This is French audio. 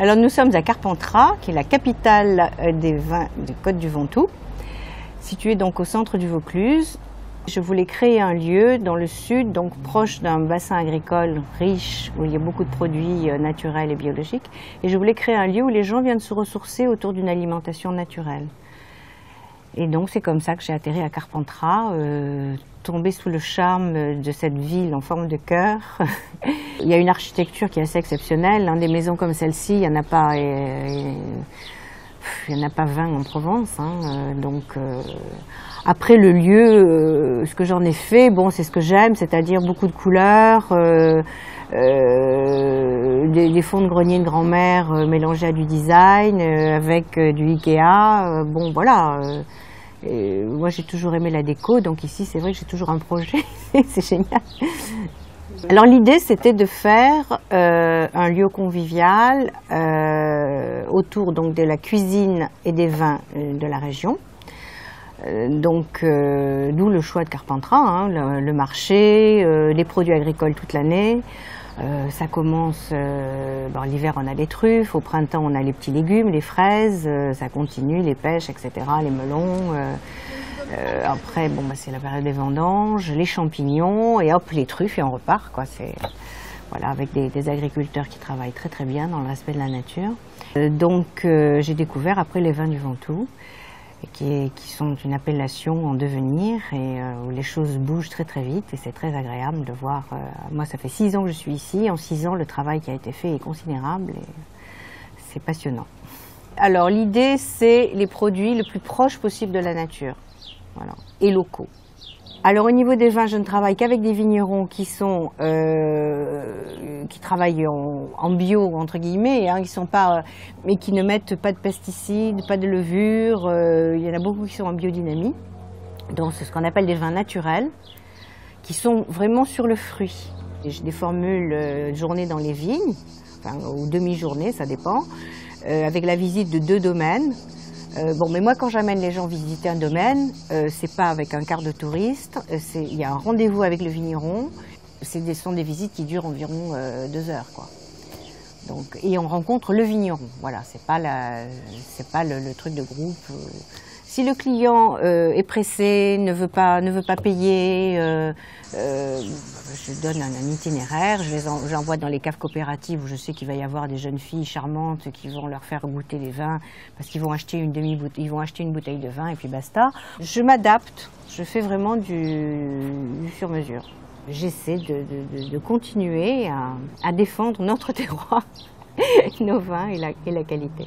Alors nous sommes à Carpentras, qui est la capitale euh, des vins de Côte du Ventoux, située donc au centre du Vaucluse. Je voulais créer un lieu dans le sud, donc proche d'un bassin agricole riche, où il y a beaucoup de produits euh, naturels et biologiques. Et je voulais créer un lieu où les gens viennent se ressourcer autour d'une alimentation naturelle. Et donc c'est comme ça que j'ai atterri à Carpentras, euh, tombé sous le charme de cette ville en forme de cœur. il y a une architecture qui est assez exceptionnelle. Hein. Des maisons comme celle-ci, il n'y en a pas. il n'y en a pas 20 en Provence. Hein. Euh, donc, euh, après le lieu, ce que j'en ai fait, bon, c'est ce que j'aime, c'est-à-dire beaucoup de couleurs, des, des, fonds de grenier de grand-mère mélangés à du design, avec du Ikea. bon, voilà moi, j'ai toujours aimé la déco, donc ici, c'est vrai que j'ai toujours un projet. c'est génial. Alors l'idée, c'était de faire euh, un lieu convivial euh, autour donc de la cuisine et des vins euh, de la région. Donc d'où le choix de Carpentras, hein, le, marché, les produits agricoles toute l'année. Euh, ça commence, euh, l'hiver on a les truffes, au printemps on a les petits légumes, les fraises, euh, ça continue, les pêches, etc., les melons. après, bon, bah, c'est la période des vendanges, les champignons, et hop, les truffes, et on repart. Quoi. Voilà, avec des, des, agriculteurs qui travaillent très très bien dans le respect de la nature. donc j'ai découvert après les vins du Ventoux qui, sont une appellation en devenir et euh, où les choses bougent très très vite et c'est très agréable de voir. Euh, moi, ça fait six ans que je suis ici. En six ans, le travail qui a été fait est considérable et c'est passionnant. Alors, l'idée, c'est les produits le plus proches possible de la nature et locaux. Alors au niveau des vins, je ne travaille qu'avec des vignerons qui sont euh, qui travaillent en, bio entre guillemets, hein, pas, mais qui ne mettent pas de pesticides, pas de levure. Euh, il y en a beaucoup qui sont en biodynamie. Donc c'est ce qu'on appelle des vins naturels, qui sont vraiment sur le fruit. Des formules euh, journée dans les vignes, ou demi-journée, ça dépend, avec la visite de deux domaines. Euh, bon, mais moi, quand j'amène les gens visiter un domaine, euh, c'est pas avec un quart de touriste. Euh, il y a un rendez-vous avec le vigneron. Ce sont des visites qui durent environ deux heures, quoi. Donc, et on rencontre le vigneron. Voilà, c'est pas la, pas le, truc de groupe. Si le client euh, est pressé, ne veut pas, ne veut pas payer, euh, euh, je donne un, itinéraire, je les j'envoie dans les caves coopératives où je sais qu'il va y avoir des jeunes filles charmantes qui vont leur faire goûter les vins parce qu'ils vont acheter une demi ils vont acheter une bouteille de vin et puis basta. Je m'adapte, je fais vraiment du, sur mesure. J'essaie de, continuer à, défendre notre terroir, nos vins et la qualité.